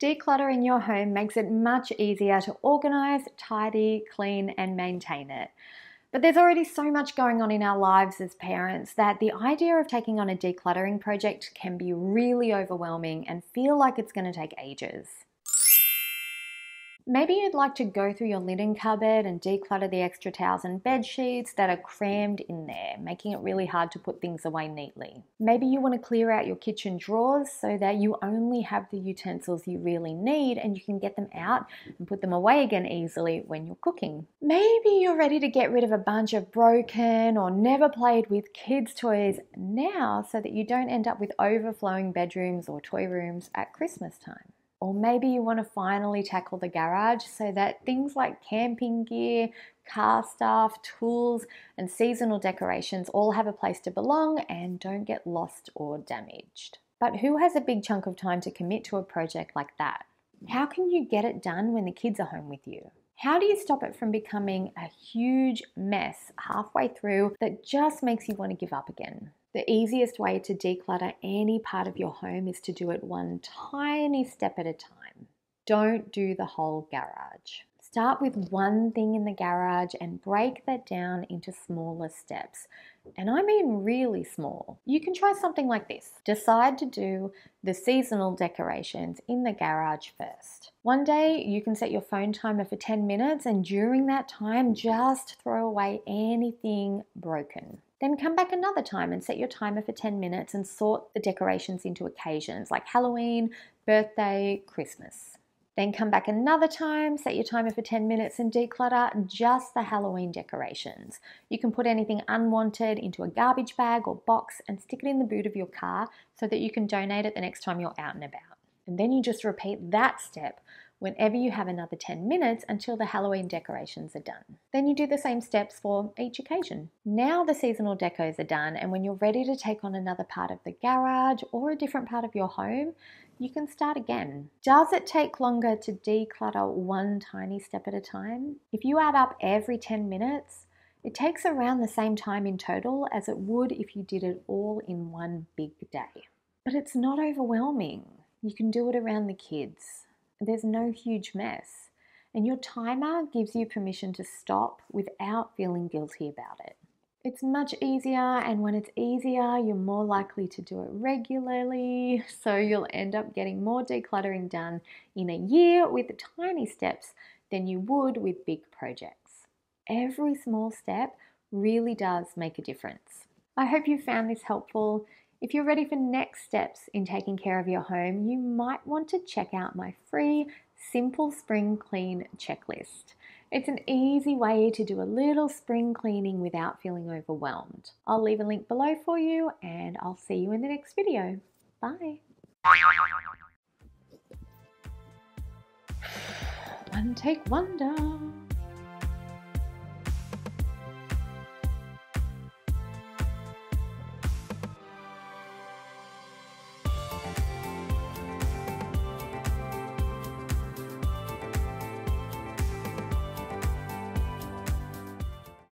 Decluttering your home makes it much easier to organize, tidy, clean, and maintain it. But there's already so much going on in our lives as parents that the idea of taking on a decluttering project can be really overwhelming and feel like it's going to take ages. Maybe you'd like to go through your linen cupboard and declutter the extra towels and bed sheets that are crammed in there, making it really hard to put things away neatly. Maybe you want to clear out your kitchen drawers so that you only have the utensils you really need and you can get them out and put them away again easily when you're cooking. Maybe you're ready to get rid of a bunch of broken or never played with kids' toys now so that you don't end up with overflowing bedrooms or toy rooms at Christmas time. Or maybe you want to finally tackle the garage so that things like camping gear, car stuff, tools, and seasonal decorations all have a place to belong and don't get lost or damaged. But who has a big chunk of time to commit to a project like that? How can you get it done when the kids are home with you? How do you stop it from becoming a huge mess halfway through that just makes you want to give up again? The easiest way to declutter any part of your home is to do it one tiny step at a time. Don't do the whole garage. Start with one thing in the garage and break that down into smaller steps. And I mean really small. You can try something like this. Decide to do the seasonal decorations in the garage first. One day you can set your phone timer for 10 minutes and during that time just throw away anything broken. Then come back another time and set your timer for 10 minutes and sort the decorations into occasions like Halloween, birthday, Christmas. Then come back another time, set your timer for 10 minutes and declutter just the Halloween decorations. You can put anything unwanted into a garbage bag or box and stick it in the boot of your car so that you can donate it the next time you're out and about. And then you just repeat that step whenever you have another 10 minutes until the Halloween decorations are done. Then you do the same steps for each occasion. Now the seasonal decos are done and when you're ready to take on another part of the garage or a different part of your home, you can start again. Does it take longer to declutter one tiny step at a time? If you add up every 10 minutes, it takes around the same time in total as it would if you did it all in one big day. But it's not overwhelming. You can do it around the kids there's no huge mess. And your timer gives you permission to stop without feeling guilty about it. It's much easier, and when it's easier, you're more likely to do it regularly. So you'll end up getting more decluttering done in a year with tiny steps than you would with big projects. Every small step really does make a difference. I hope you found this helpful. If you're ready for next steps in taking care of your home, you might want to check out my free Simple Spring Clean checklist. It's an easy way to do a little spring cleaning without feeling overwhelmed. I'll leave a link below for you and I'll see you in the next video. Bye. One take wonder.